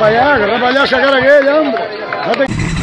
Trabalhar, trabalhar, chegar aqui, ele anda.